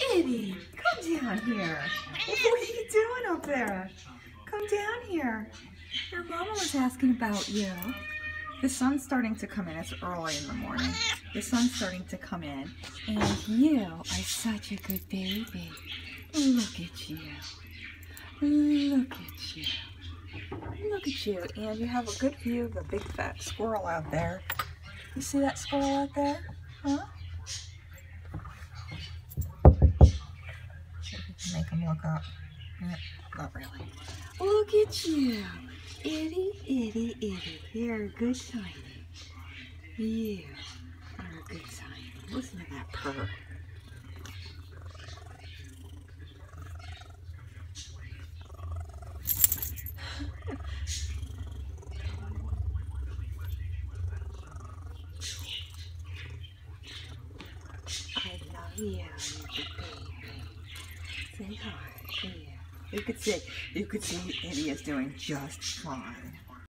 Itty, come down here. What are you doing up there? Come down here. Your mama was asking about you. The sun's starting to come in. It's early in the morning. The sun's starting to come in. And you are such a good baby. Look at you. Look at you. Look at you. And you have a good view of the big fat squirrel out there. You see that squirrel out there? Make him look up. Not really. Look at you. Itty, itty, itty. You're a good tiny. You are a good tiny. Listen to that purr. I you. Hi. Yeah. You could see, you could see Itty is doing just fine.